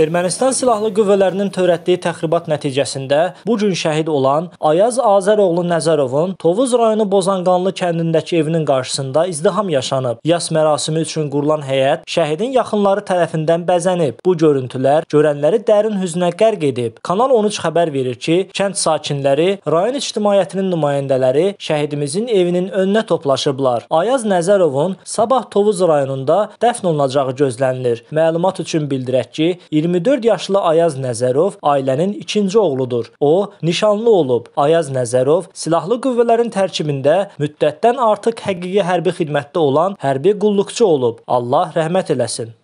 Ermənistan silahlı qüvvələrinin törətdiyi təxribat nəticəsində bu gün şəhid olan Ayaz Azəroğlu Nəzərovun Tovuz rayonu Bozanqanlı kəndindəki evinin qarşısında izdiham yaşanıb. Yas mərasimi üçün qurulan heyət şəhidin yaxınları tərəfindən bəzənib. Bu görüntülər görənləri dərin hüznə qərq edib. Kanal 13 xəbər verir ki, kənd sakinləri, rayon ictimaiyyətinin nümayəndələri şəhidimizin evinin önünə toplaşıblar. Ayaz Nəzərovun sabah Tovuz rayonunda dəfn olunacağı gözlənilir. Məlumat üçün bildirək ki, 24 yaşlı Ayaz Nəzərov ailənin ikinci oğludur. O, nişanlı olub. Ayaz Nəzərov silahlı qüvvələrin tərkibində müddətdən artıq həqiqi hərbi xidmətdə olan hərbi qulluqçu olub. Allah rəhmət eləsin.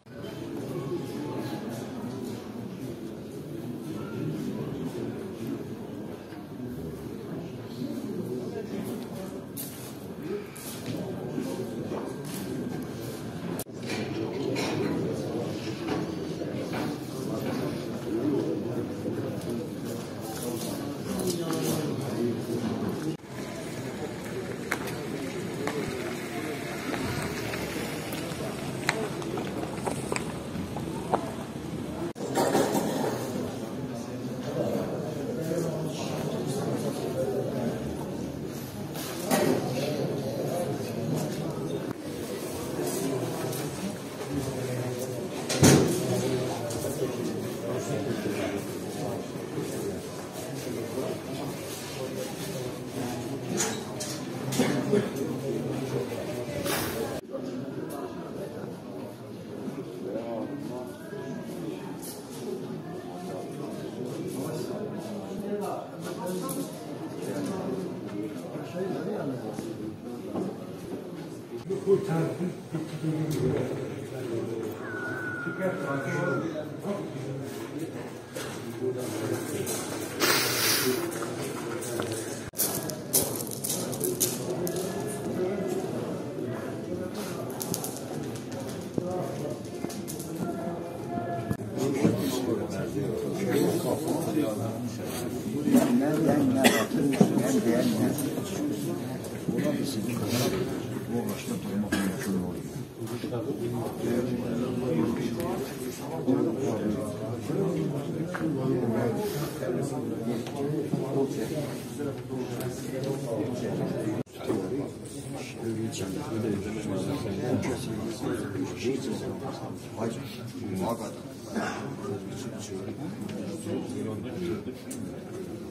bu tarifin bittiğini Dikkat Nereden ne yaptın, nereden ne?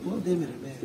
Bunu demirime.